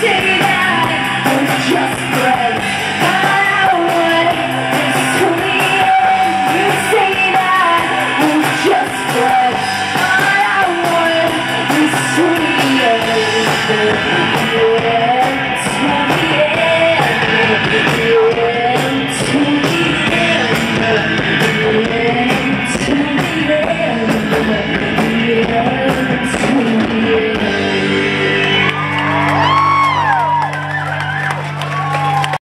City.